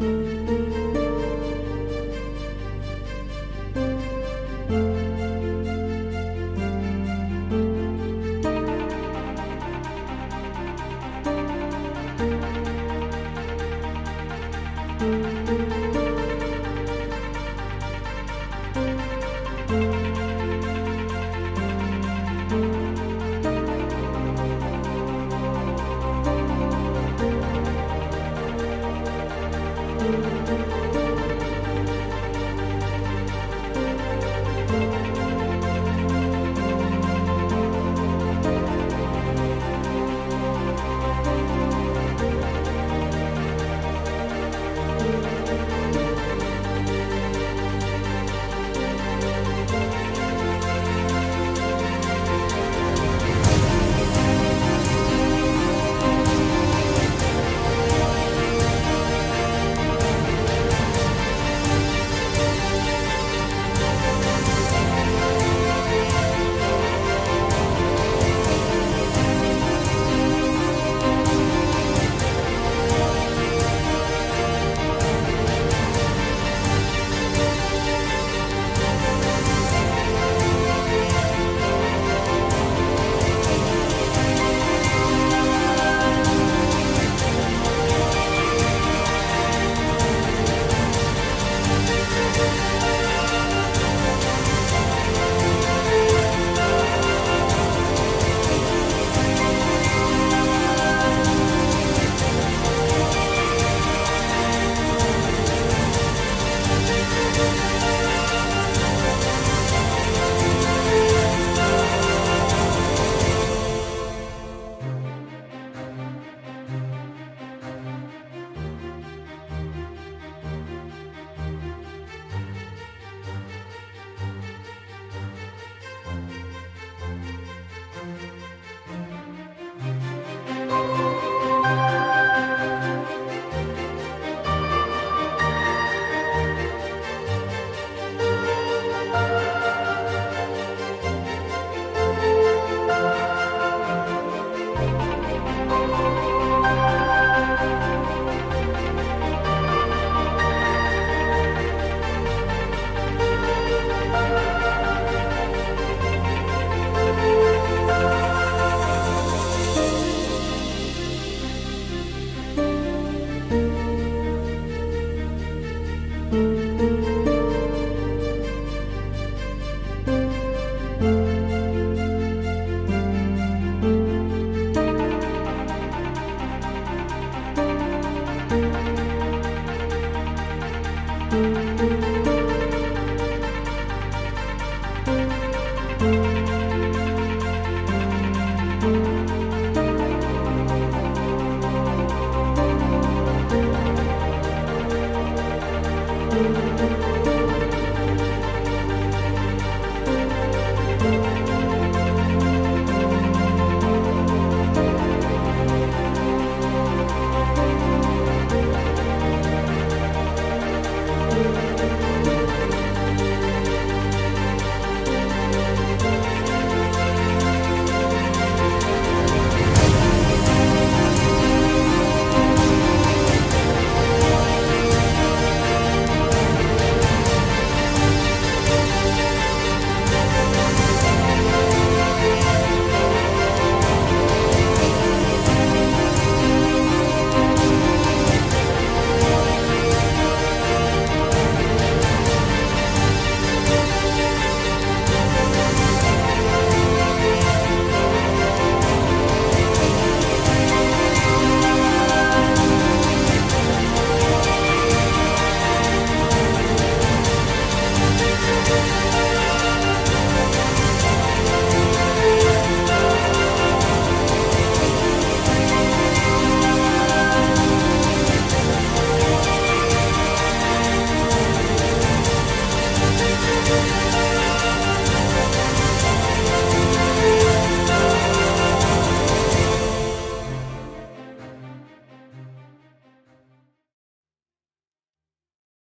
Bye.